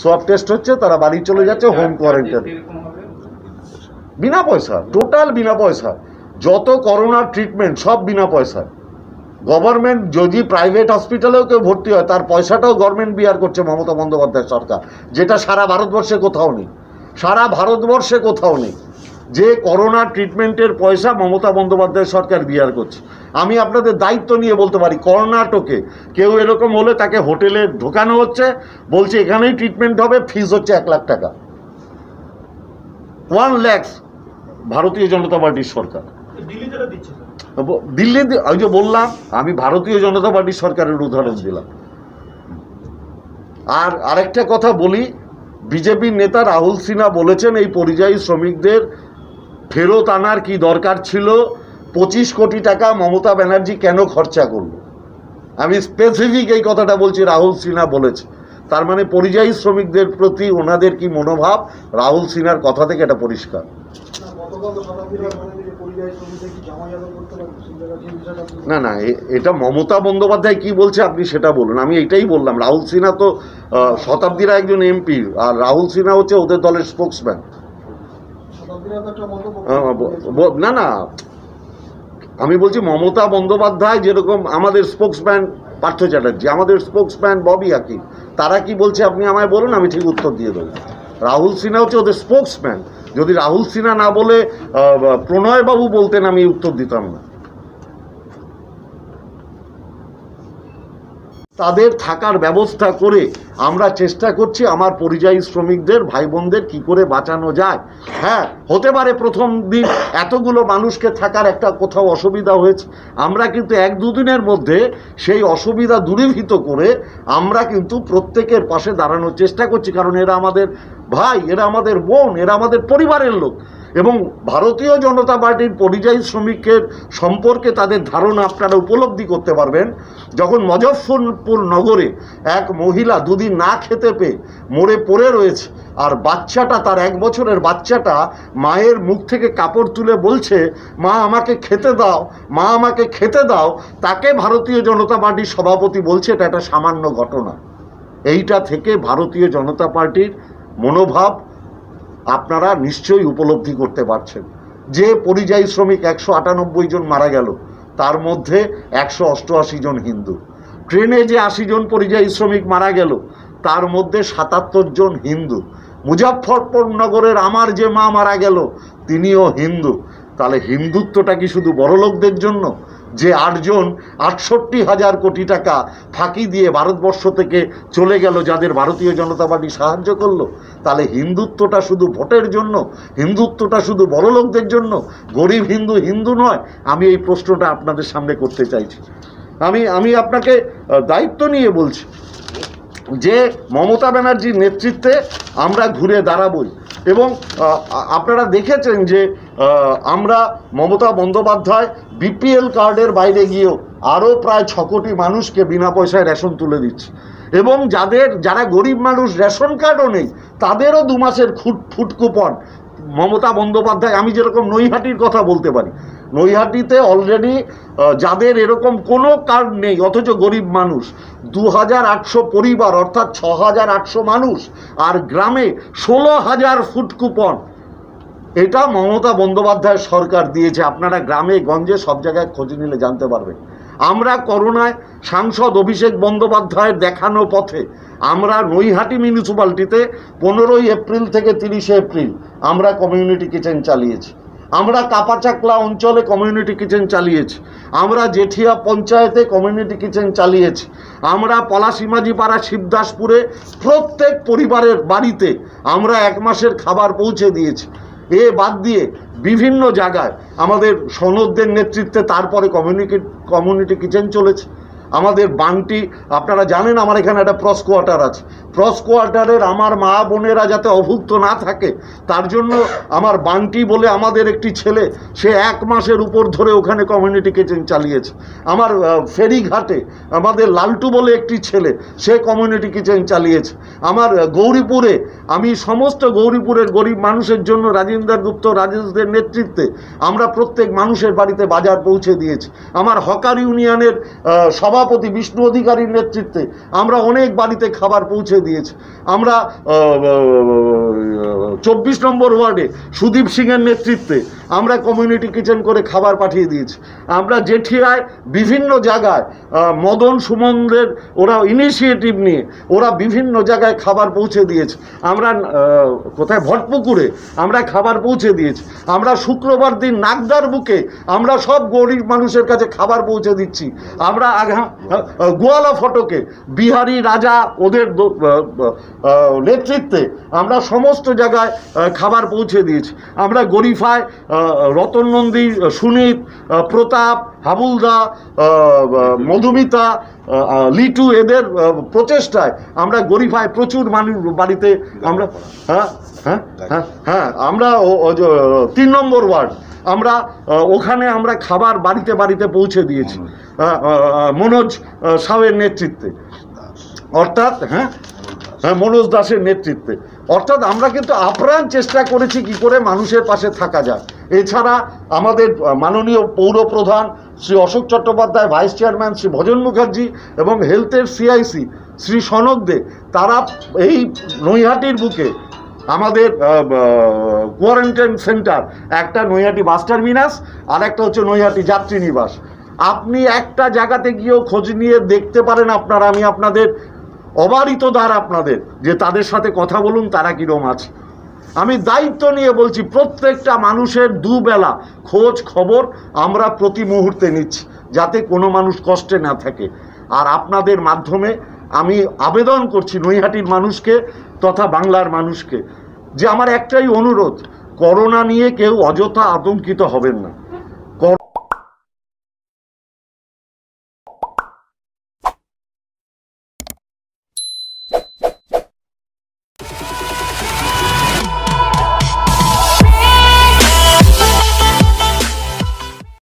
সোয়াব test হচ্ছে তারা বাড়ি চলে যাচ্ছে হোম কোয়ারেন্টাইন বিনা পয়সা টোটাল বিনা পয়সা। যত করোনার ট্রিটমেন্ট সব বিনা পয়সা। গভর্নমেন্ট যদি প্রাইভেট হসপিটালেও কেউ ভর্তি হয় তার পয়সাটাও গভর্নমেন্ট বিয়ার করছে মমতা বন্দ্যোপাধ্যায় সরকার যেটা সারা ভারতবর্ষে কোথাও নেই। সারা ভারতবর্ষে কোথাও নেই। যে করোনা ট্রিটমেন্টের পয়সা মমতা বন্দ্যোপাধ্যায় সরকার বিয়ার করছে। আমি আপনাদের দায়িত্ব নিয়ে বলতে পারি কর্ণাটকে কেউ এরকম হলে তাকে হোটেলে ঢোকানো হচ্ছে বলছে এখানেই ট্রিটমেন্ট হবে ফিস হচ্ছে এক লাখ টাকা। ওয়ান ল্যাক্স ভারতীয় জনতা পার্টির সরকার। দিল্লিতে ওই যে বললাম আমি ভারতীয় জনতা পার্টির সরকারের উদাহরণ দিলাম। আর আরেকটা কথা বলি বিজেপির নেতা রাহুল সিনহা বলেছেন এই পরিযায়ী শ্রমিকদের ফেরত আনার কি দরকার ছিল? পঁচিশ কোটি টাকা মমতা ব্যানার্জি কেন খরচা করল? আমি স্পেসিফিক এই কথাটা বলছি, রাহুল সিনহা বলেছে। তার মানে পরিযায়ী শ্রমিকদের প্রতি ওনাদের কি মনোভাব? রাহুল সিনহার কথা থেকে এটা পরিষ্কার। না না এটা মমতা বন্দ্যোপাধ্যায় কি বলছে আপনি সেটা বলুন। আমি এটাই বললাম, রাহুল সিনহা তো শতাব্দীরা একজন এমপি, আর রাহুল সিনহা হচ্ছে ওদের দলের স্পোক্সম্যান শতাব্দীরা তো একটা মন্তব্য না না। আমি বলছি মমতা বন্দ্যোপাধ্যায় যেরকম আমাদের স্পোক্সম্যান পার্থ চ্যাটার্জি, আমাদের স্পোক্সম্যান ববি হাকিম, তারা কি বলছে আপনি আমায় বলুন, আমি ঠিক উত্তর দিয়ে দেবো। রাহুল সিনহা হচ্ছে ওদের স্পোক্সম্যান যদি রাহুল সিনহা না বলে প্রণয়বাবু বলতেন আমি উত্তর দিতাম না। তাদের থাকার ব্যবস্থা করে আমরা চেষ্টা করছি আমার পরিযায়ী শ্রমিকদের ভাই বোনদের কী করে বাঁচানো যায়। হ্যাঁ হতে পারে প্রথম দিন এতগুলো মানুষকে থাকার একটা কোথাও অসুবিধা হয়েছে। আমরা কিন্তু এক দুদিনের মধ্যে সেই অসুবিধা দূরীভূত করে আমরা কিন্তু প্রত্যেকের পাশে দাঁড়ানোর চেষ্টা করছি। কারণ এরা আমাদের ভাই, এরা আমাদের বোন, এরা আমাদের পরিবারের লোক। এবং ভারতীয় জনতা পার্টির পরিযায়ী শ্রমিকের সম্পর্কে তাদের ধারণা আপনারা উপলব্ধি করতে পারবেন। যখন মজফরপুর নগরে এক মহিলা দুদিন না খেতে পেয়ে মরে পড়ে রয়েছে, আর বাচ্চাটা, তার এক বছরের বাচ্চাটা মায়ের মুখ থেকে কাপড় তুলে বলছে, মা, আমাকে খেতে দাও, মা, আমাকে খেতে দাও। তাকে ভারতীয় জনতা পার্টির সভাপতি বলছে, এটা একটা সামান্য ঘটনা। এইটা থেকে ভারতীয় জনতা পার্টির মনোভাব আপনারা নিশ্চয়ই উপলব্ধি করতে পারছেন। যে পরিযায়ী শ্রমিক একশো আটানব্বই জন মারা গেল, তার মধ্যে একশো অষ্টআশি জন হিন্দু। ট্রেনে যে আশি জন পরিযায়ী শ্রমিক মারা গেল, তার মধ্যে সাতাত্তর জন হিন্দু। মুজাফরপুর নগরের আমার যে মা মারা গেল, তিনিও হিন্দু। তাহলে হিন্দুত্বটা কি শুধু বড়লোকদের জন্য? যে আটজন আটষট্টি হাজার কোটি টাকা ফাঁকি দিয়ে ভারতবর্ষ থেকে চলে গেল, যাদের ভারতীয় জনতা পার্টি সাহায্য করল, তাহলে হিন্দুত্বটা শুধু ভোটের জন্য, হিন্দুত্বটা শুধু বড়লোকদের জন্য? গরিব হিন্দু হিন্দু নয়, আমি এই প্রশ্নটা আপনাদের সামনে করতে চাইছি। আমি আমি আপনাকে দায়িত্ব নিয়ে বলছি যে মমতা ব্যানার্জির নেতৃত্বে আমরা ঘুরে দাঁড়াবই। এবং আপনারা দেখেছেন যে আমরা মমতা বন্দ্যোপাধ্যায় বিপিএল কার্ডের বাইরে গিয়েও আরও প্রায় ছ কোটি মানুষকে বিনা পয়সায় রেশন তুলে দিচ্ছে। এবং যাদের, যারা গরিব মানুষ রেশন কার্ডও নেই, তাদেরও দু মাসের food food coupon Mamata Bandyopadhyay, আমি যেরকম নৈহাটির কথা বলতে পারি নৈহাটিতে অলরেডি যাদের এরকম কোনো কার্ড নেই, অথচ গরিব মানুষ দু হাজার আটশো পরিবার, অর্থাৎ ছ হাজার আটশো মানুষ, আর গ্রামে ষোলো হাজার ফুট কুপন। এটা মমতা বন্দ্যোপাধ্যায় সরকার দিয়েছে। আপনারা গ্রামে, গঞ্জে সব জায়গায় খোঁজ নিলে জানতে পারবেন। আমরা করোনায় সাংসদ অভিষেক বন্দ্যোপাধ্যায়ের দেখানো পথে আমরা নৈহাটি মিউনিসিপ্যালিটিতে পনেরোই এপ্রিল থেকে তিরিশে এপ্রিল আমরা কমিউনিটি কিচেন চালিয়েছি। আমরা কাপাচাকলা অঞ্চলে কমিউনিটি কিচেন চালিয়েছি। আমরা জেঠিয়া পঞ্চায়েতে কমিউনিটি কিচেন চালিয়েছি। আমরা পলাশিমাজি পাড়া শিবদাসপুরে প্রত্যেক পরিবারের বাড়িতে আমরা এক মাসের খাবার পৌঁছে দিয়েছি। এ বাদ দিয়ে বিভিন্ন জায়গায় আমাদের সনদদের নেতৃত্বে তারপরে কমিউনিটি কমিউনিটি কিচেন চলেছে। আমাদের বাংটি, আপনারা জানেন আমার এখানে একটা প্রস কোয়ার্টার আছে। প্রস কোয়ার্টারের আমার মা বোনেরা যাতে অভুক্ত না থাকে, তার জন্য আমার বাংটি বলে আমাদের একটি ছেলে, সে এক মাসের উপর ধরে ওখানে কমিউনিটি কিচেন চালিয়েছে। আমার ফেরিঘাটে আমাদের লালটু বলে একটি ছেলে, সে কমিউনিটি কিচেন চালিয়েছে। আমার গৌরীপুরে, আমি সমস্ত গৌরীপুরের গরিব মানুষের জন্য, রাজেন্দ্র গুপ্ত, রাজেশদের নেতৃত্বে, আমরা প্রত্যেক মানুষের বাড়িতে বাজার পৌঁছে দিয়েছি। আমার হকার ইউনিয়নের সভা সভাপতি বিষ্ণু অধিকারীর নেতৃত্বে আমরা অনেক বাড়িতে খাবার পৌঁছে দিয়েছি। আমরা চব্বিশ নম্বর ওয়ার্ডে সুদীপ সিংয়ের নেতৃত্বে আমরা কমিউনিটি কিচেন করে খাবার পাঠিয়ে দিয়েছি। আমরা জেঠিয়ায় বিভিন্ন জায়গায় মদন সুমনদের ওরা ইনিশিয়েটিভ নিয়ে ওরা বিভিন্ন জায়গায় খাবার পৌঁছে দিয়েছে। আমরা কোথায়? ভটপুকুরে আমরা খাবার পৌঁছে দিয়েছি। আমরা শুক্রবার দিন নাগদার বুকে আমরা সব গরিব মানুষের কাছে খাবার পৌঁছে দিচ্ছি। আমরা আগা আহ, গোয়ালা ফটকে বিহারি রাজা ওদের নেতৃত্বে আমরা সমস্ত জায়গায় খাবার পৌঁছে দিয়েছি। আমরা গরিফায় রতন নন্দী, সুনীত প্রতাপ হাবুলদা মধুমিতা লিটু এদের প্রচেষ্টায় আমরা গরিফায় প্রচুর মানুষ বাড়িতে আমরা হ্যাঁ হ্যাঁ হ্যাঁ হ্যাঁ আমরা তিন নম্বর ওয়ার্ড। আমরা ওখানে আমরা খাবার বাড়িতে বাড়িতে পৌঁছে দিয়েছি মনোজ সাউয়ের নেতৃত্বে। অর্থাৎ হ্যাঁ হ্যাঁ মনোজ দাসের নেতৃত্বে। অর্থাৎ আমরা কিন্তু আপ্রাণ চেষ্টা করেছি কি করে মানুষের পাশে থাকা যায়। এছাড়া আমাদের মাননীয় পৌর প্রধান শ্রী অশোক চট্টোপাধ্যায়, ভাইস চেয়ারম্যান শ্রী ভজন মুখার্জি এবং হেলথের সিআইসি শ্রী সনক দে, তারা এই নৈহাটির বুকে আমাদের কোয়ারেন্টাইন সেন্টার একটা নৈহাটি বাস টার্মিনাস আর একটা হচ্ছে নৈহাটি যাত্রী নিবাস। আপনি একটা জায়গাতে গিয়েও খোঁজ নিয়ে দেখতে পারেন আপনারা, আমি আপনাদের অবারিত দ্বার আপনাদের, যে তাদের সাথে কথা বলুন, তারা কীরকম আছে। আমি দায়িত্ব নিয়ে বলছি, প্রত্যেকটা মানুষের দুবেলা খোঁজ খবর আমরা প্রতি মুহূর্তে নিচ্ছি, যাতে কোনো মানুষ কষ্টে না থাকে। আর আপনাদের মাধ্যমে আমি আবেদন করছি নৈহাটির মানুষকে তথা বাংলার মানুষকে যে আমার একটাই অনুরোধ করোনা নিয়ে কেউ অযথা আতঙ্কিত হবেন না।